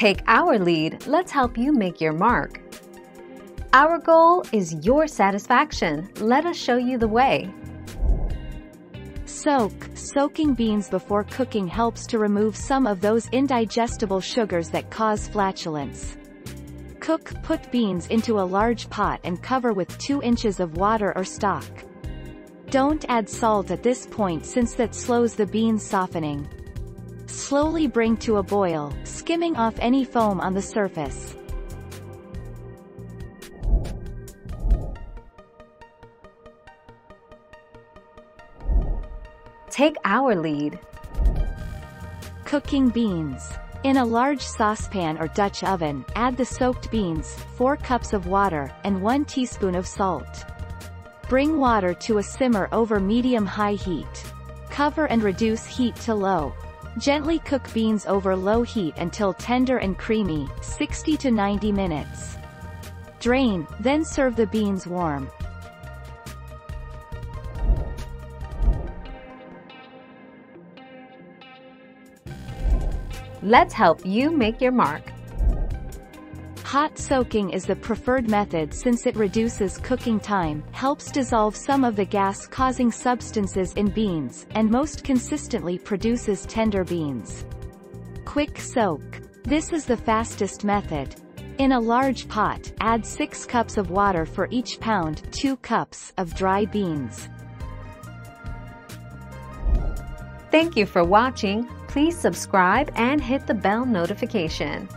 Take our lead, let's help you make your mark. Our goal is your satisfaction. Let us show you the way. Soak. Soaking beans before cooking helps to remove some of those indigestible sugars that cause flatulence. Cook. Put beans into a large pot and cover with 2 inches of water or stock. Don't add salt at this point since that slows the beans softening. Slowly bring to a boil, skimming off any foam on the surface. Take our lead. Cooking beans. In a large saucepan or Dutch oven, add the soaked beans, 4 cups of water, and 1 teaspoon of salt. Bring water to a simmer over medium-high heat. Cover and reduce heat to low. Gently cook beans over low heat until tender and creamy, 60 to 90 minutes. Drain, then serve the beans warm. Let's help you make your mark. Hot soaking is the preferred method since it reduces cooking time, helps dissolve some of the gas-causing substances in beans, and most consistently produces tender beans. Quick soak. This is the fastest method. In a large pot, add 6 cups of water for each pound 2 cups of dry beans. Thank you for watching. Please subscribe and hit the bell notification.